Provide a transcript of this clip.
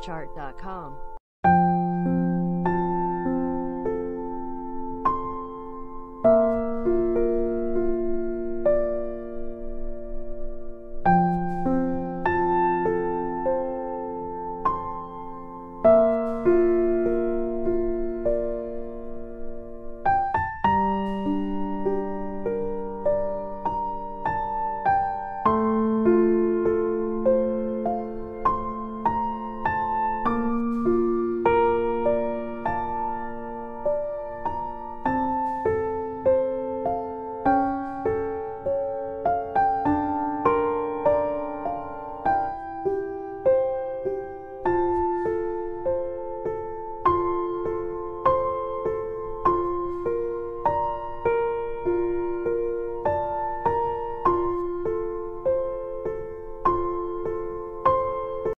chart.com.